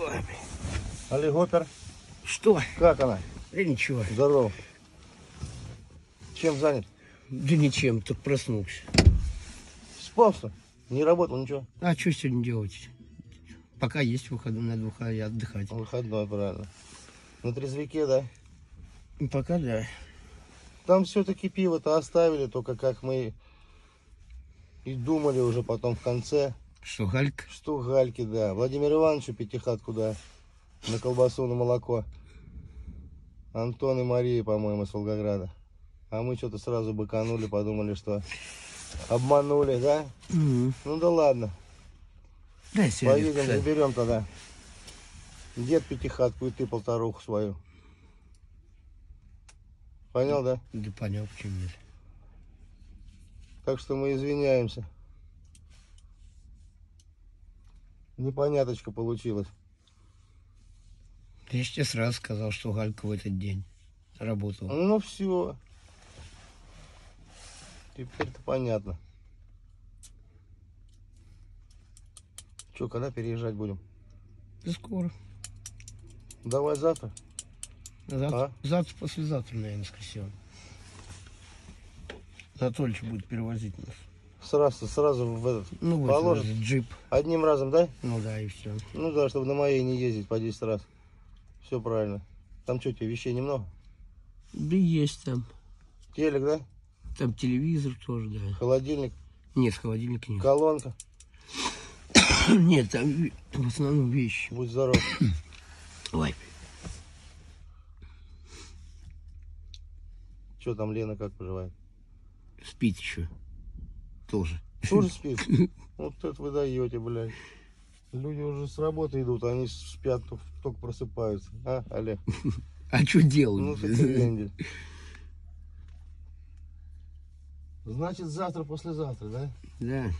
Ой, блин. Олег Опер, Что? как она? Да ничего. Здорово. Чем занят? Да ничем, только проснулся. Спал что? Не работал, ничего? А что сегодня делать? Пока есть выходной, надо выходить отдыхать. Выходной, правильно. На трезвике, да? Ну, Пока да. Там все-таки пиво-то оставили, только как мы и думали уже потом в конце, Что, Галька? что гальки, да. Владимир Ивановичу пятихатку, да. На колбасу, на молоко. Антон и Мария, по-моему, с Волгограда. А мы что-то сразу быканули, подумали, что обманули, да? Угу. Ну да ладно. Дай Поедем, заберем тогда. Дед пятихатку и ты полторуху свою. Понял, да? Да понял, почему нет. Так что мы извиняемся. Непоняточка получилась. Я ж тебе сразу сказал, что Галька в этот день работала. Ну все. Теперь-то понятно. Че, когда переезжать будем? Да скоро. Давай завтра. Завтра, А? завтра послезавтра, наверное, скорее Анатольевич будет перевозить нас. Сразу, сразу в этот. Ну вот, Положит? этот джип. Одним разом, да? Ну да, и все. Ну да, чтобы на моей не ездить по 10 раз. Все правильно. Там что, тебе вещей немного? Да есть там. Телек, да? Там телевизор тоже, да. Холодильник, Нет, холодильника нет. колонка. Нет, там в основном вещи. Будь здоров. Ой, Что там Лена как поживает? спит еще. Тоже. Тоже спит? Вот это вы даете, блядь. Люди уже с работы идут, они спят, только- просыпаются. А, Олег? А что Ну ты трендель. Значит, завтра, послезавтра, да? Да.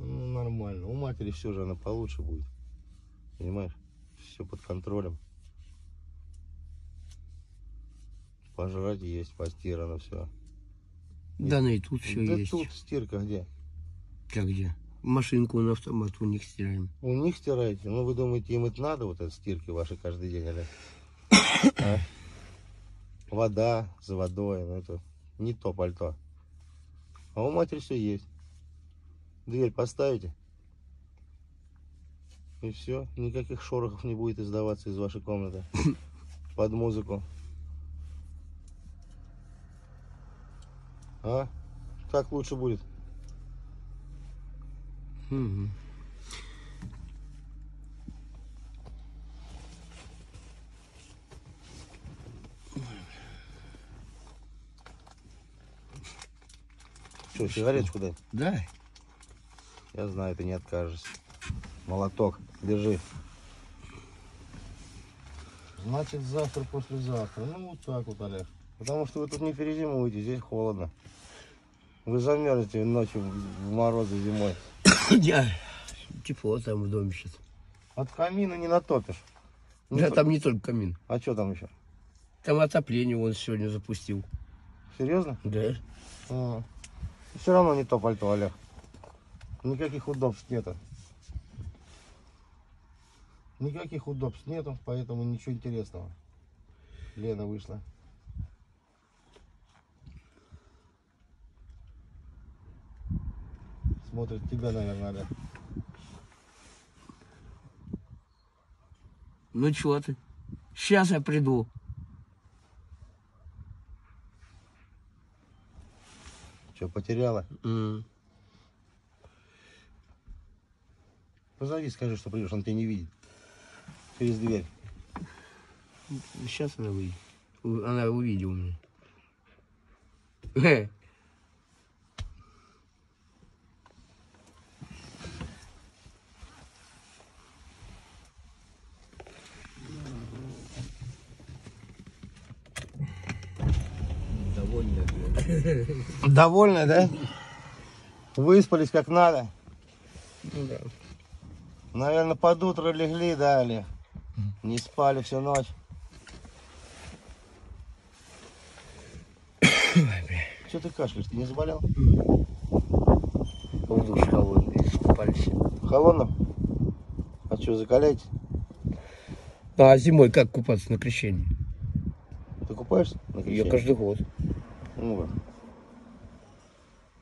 Ну, нормально. У матери все же она получше будет. Понимаешь? Все под контролем. Пожрать есть, постирано все. Да, ну и тут все да есть. тут стирка где? Как где? Машинку на автомат у них стираем. У них стираете? Ну, вы думаете, им это надо, вот эти стирки ваши каждый день, Олег? А? Вода за водой, ну это не то пальто. А у матери все есть. Дверь поставите. И все, никаких шорохов не будет издаваться из вашей комнаты. Под музыку. А? Так лучше будет. Мгм. Что, сигареточку дай? Да. Я знаю, ты не откажешься. Молоток, держи. Значит, завтра, послезавтра. Ну, вот так вот, Олег. Потому что вы тут не перезимуете, здесь холодно. Вы замерзнете ночью в морозы зимой. Я. Тепло там в доме сейчас. От камина не натопишь. Не Да, то- там не только камин. А что там еще? Там отопление он сегодня запустил. Серьезно? Да. Все равно не то пальто, Олег. Никаких удобств нету. Никаких удобств нету, поэтому ничего интересного. Лена вышла. Смотрит тебя, наверное, Олег. Ну чего ты? Сейчас я приду. Что, потеряла? М. Позови, скажи, что придешь, он тебя не видит. Через дверь. Сейчас она выйдет. Она увидела меня. Довольны, да? Выспались как надо. Да. Наверное, под утро легли, да, Олег? Не спали всю ночь. Что ты кашляешь? Ты не заболел? В душ холодный, искупались. Холодно? А что, закаляете? А зимой как купаться на крещении? Ты купаешься? на Я крещение? каждый год. Ну вот.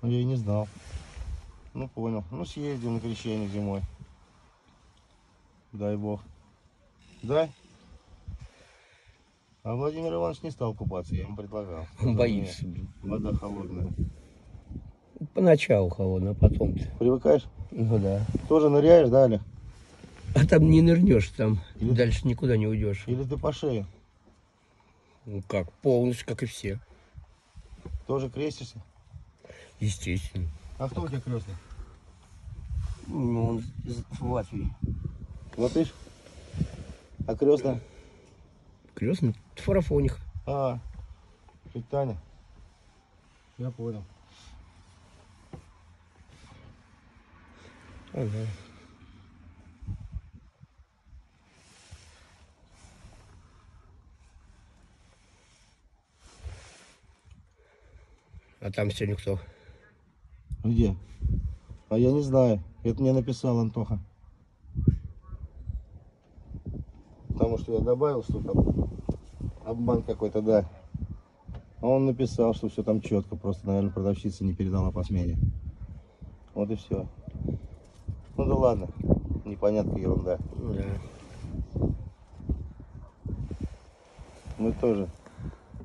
Ну, я и не знал. Ну, понял. Ну, съездим на крещение зимой. Дай бог. Да? А Владимир Иванович не стал купаться, я ему предлагал. Боится. «Нет, Вода холодная. Поначалу холодно, а потом-то. Привыкаешь? Ну да. Тоже ныряешь, да, Олег? А там не нырнешь, там Или- дальше никуда не уйдешь. Или ты по шее? Ну как, полностью, как и все. Тоже крестишься? Естественно. А кто у тебя крестный? Ну, он из- Латвии. Латыш? А крестная? Крестный фарафоних. А, Таня. Я понял. Ага. А там сегодня кто? Где? А я не знаю. Это мне написал Антоха. Потому что я добавил, что там обман какой-то, да. А он написал, что все там четко. Просто, наверное, продавщица не передала по смене. Вот и все. Ну да ладно. Непонятная ерунда. Да. Мы тоже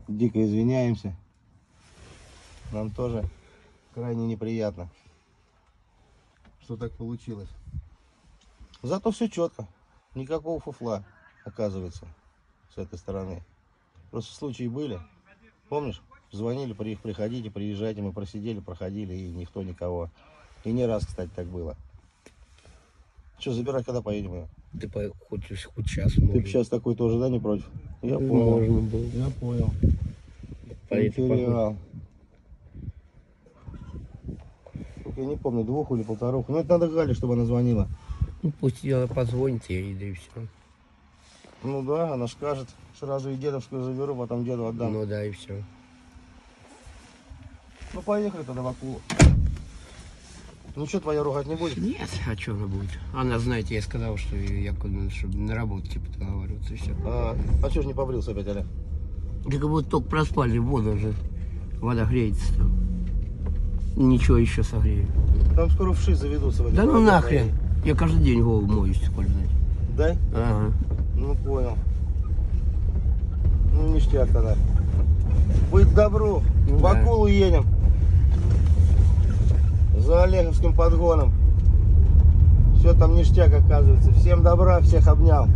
дико извиняемся. Нам тоже крайне неприятно, что так получилось. Зато все четко. Никакого фуфла, оказывается, с этой стороны. Просто случаи были. Помнишь? Звонили, при, приходите, приезжайте. Мы просидели, проходили, и никто никого. И не раз, кстати, так было. Что, забирать, когда поедем ее? Ты по, хоть, хоть час Ты бы сейчас такой тоже, да, не против? Я понял. Можно было. Я понял. Поедем, Только Я не помню, двух или полторах. Ну, это надо Гале, чтобы она звонила. Ну, пусть она позвонит ей, да и все. Ну да, она скажет. Сразу и дедовскую заберу, потом деду отдам. Ну, Ну да, и все. поехали тогда в Акулу. Ну что, твоя ругать не будет? Нет, а что она будет? Она, знаете, я сказал, что я куда- чтобы на работу типа договариваться и все. А, а что ж не побрился опять, Олег? Да как будто только проспали, вода уже. Вода греется там. Ничего еще согрею. Там скоро вши заведутся Да ну нахрен. Я каждый день голову моюсь, коль знать. Да? Ага. Ну понял. Ну ништяк тогда. Быть добру. Ну в да. Акулу едем. За Олеговским подгоном. Все там ништяк оказывается. Всем добра, всех обнял.